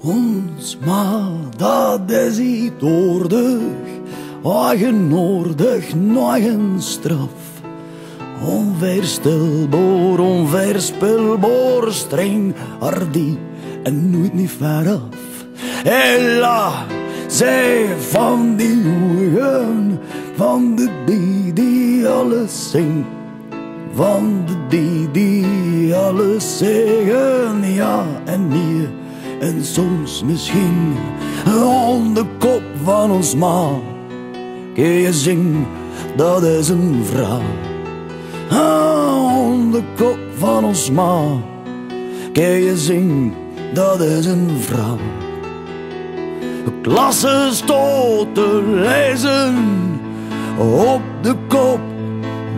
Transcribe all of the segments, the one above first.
Ons ma, dat is iets oordig, eigenoordig, nog een straf. Onweerstelbaar, onverspilbaar, streng, hardy en nooit niet veraf. Ella, zij van die jongen, van de die die alles zingt. Van de die die alles zeggen, ja en nee. En soms misschien aan de kop van ons ma. Kun je zingen, dat is een vraag. Aan de kop van ons ma. Kun je zingen, dat is een vrouw. Klassen stoten lezen op de kop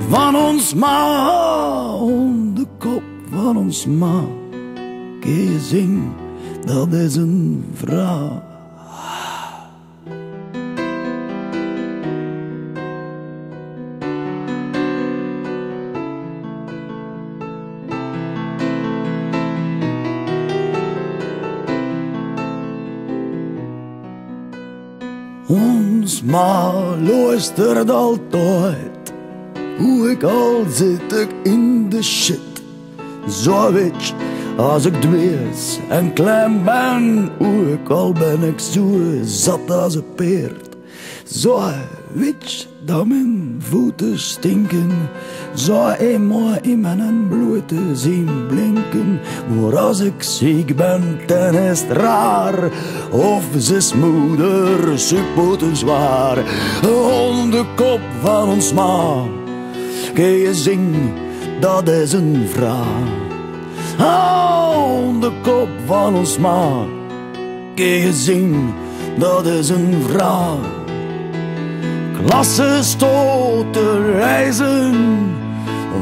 van ons ma. Op de kop van ons ma. Kun je zingen, dat is een vrouw. Ons ma luistert altijd Hoe ik al zit ik in de shit Zo weet je, als ik dwees en klein ben Hoe ik al ben ik zo zat als een peert. Zo je dat mijn voeten stinken? Zo eenmaal in mijn bloed zien blinken? Maar als ik ziek ben, dan is het raar. Of zes moeder, super zwaar. De kop van ons ma. Kun je zingen, dat is een vraag De kop van ons ma Kun je zingen, dat is een vraag Klassen stoten reizen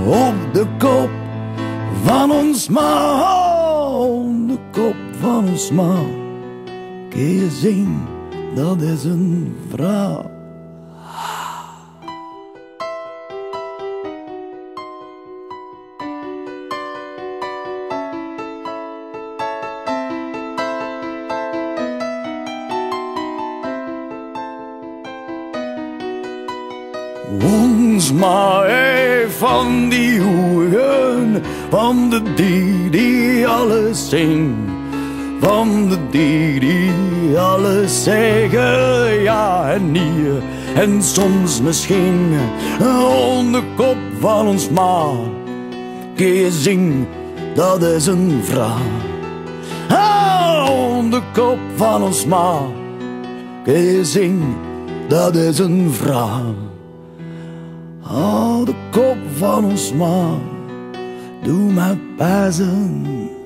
op de kop van ons ma. Op de kop van ons ma. Kun je zien, dat is een vrouw. Ons maar van die hoeren, van de die die alles zingt. Van de die die alles zeggen, ja en nee. En soms misschien de kop van ons ma. Dat is een vraag. Aan de kop van ons ma. Kun je zing, dat is een vraag. Hou de kop van ons man, doe maar pijzen